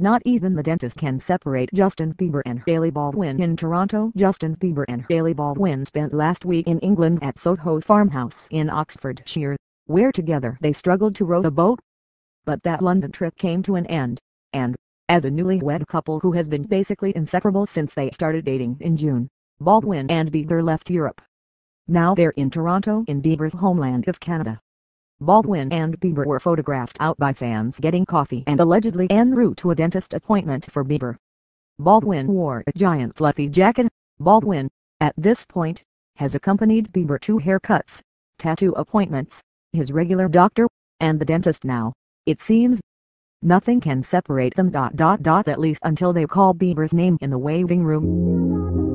not even the dentist can separate Justin Bieber and Hailey Baldwin in Toronto. Justin Bieber and Hailey Baldwin spent last week in England at Soho Farmhouse in Oxfordshire, where together they struggled to row the boat. But that London trip came to an end, and, as a newlywed couple who has been basically inseparable since they started dating in June, Baldwin and Bieber left Europe. Now they're in Toronto in Bieber's homeland of Canada. Baldwin and Bieber were photographed out by fans getting coffee and allegedly en route to a dentist appointment for Bieber. Baldwin wore a giant fluffy jacket. Baldwin, at this point, has accompanied Bieber to haircuts, tattoo appointments, his regular doctor, and the dentist now, it seems. Nothing can separate them dot dot dot at least until they call Bieber's name in the waiting room.